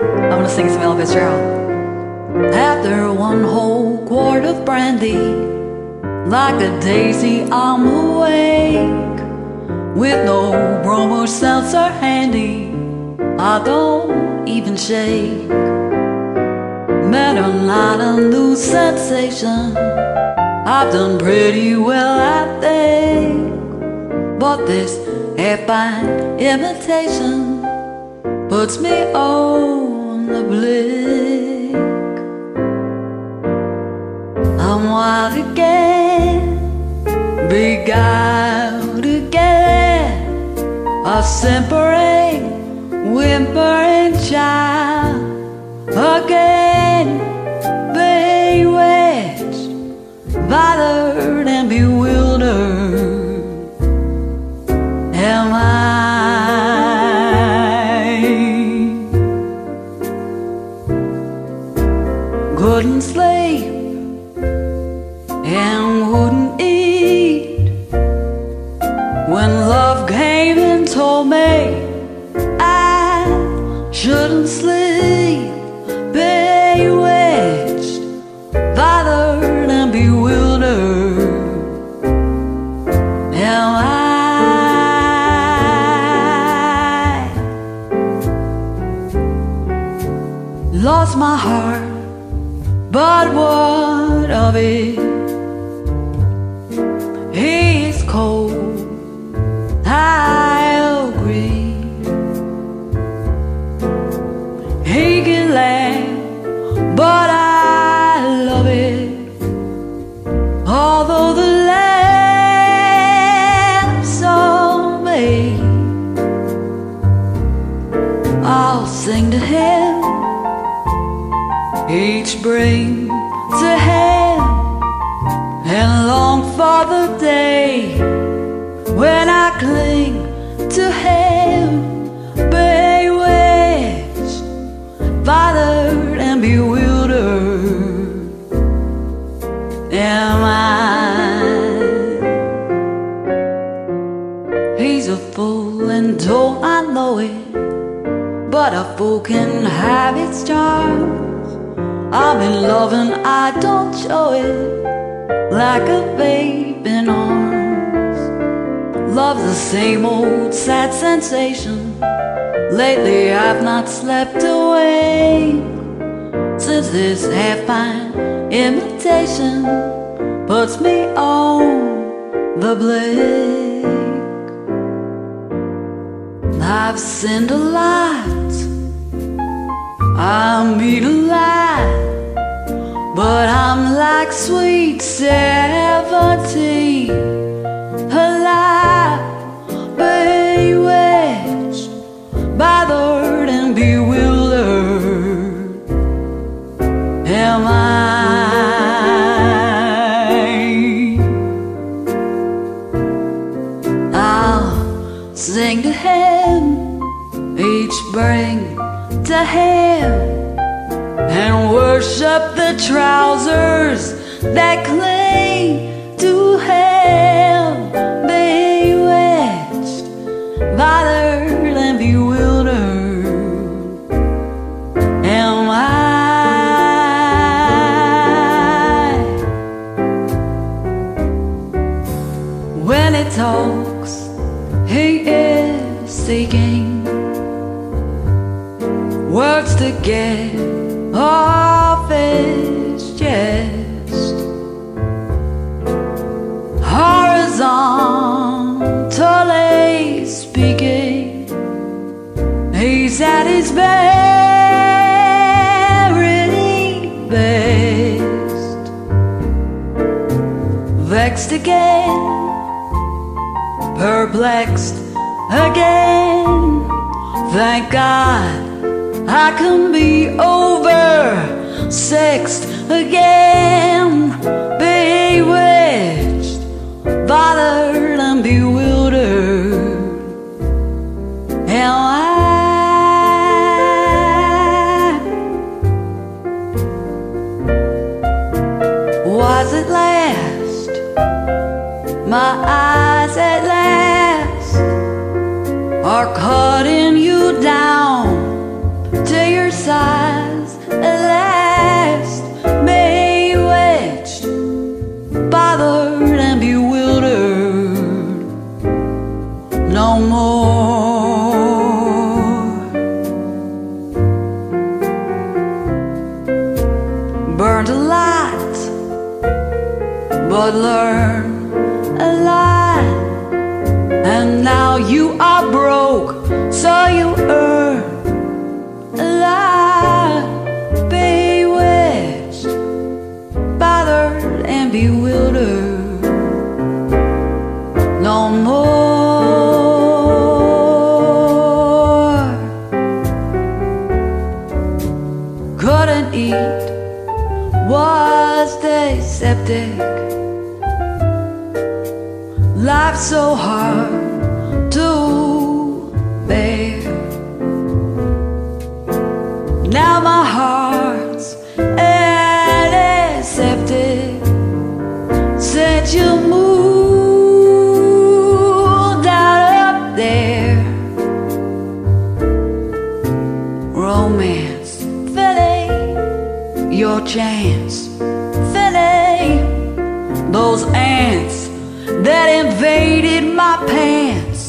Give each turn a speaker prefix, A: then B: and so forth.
A: I'm gonna sing some Ella Fitzgerald. After one whole quart of brandy, like a daisy, I'm awake. With no bromo seltzer handy, I don't even shake. Met a not a new sensation. I've done pretty well, I think. But this half-fine imitation puts me on the blink. I'm wild again, beguiled again, a simpering, whimpering child again, Couldn't sleep and wouldn't eat when love came and told me I shouldn't sleep. Bewitched, bothered and bewildered. Am I? Lost my heart, but what of it? He's cold, bring to him and long for the day when I cling to him, bewitched, bothered and bewildered. Am I? He's a fool and don't I know it? But a fool can have its charms. I'm in love and I don't show it like a babe in arms. Love's the same old sad sensation. Lately I've not slept away since this half-pint imitation puts me on the blink. I've sinned a lot. I'm eat a lot, but I'm like sweet seventeen, alive, bewitched, bothered and bewildered. Am I? I'll sing to him, each bring to him, and worship the trousers that cling to him, bewitched, bothered and bewildered. Am I? When it talks, he is seeking words to get again, perplexed again. Thank God I can be over sexed again, bewitched, bothered and bewildered. my eyes at last are cutting you down to your size at last. Bewitched, bothered, and bewildered, no more. Burned a lot, but learned alive. And now you are broke, so you earn a lot. Bewitched, bothered, and bewildered. No more. Couldn't eat, was dyspeptic. Life's so hard to invaded my pants,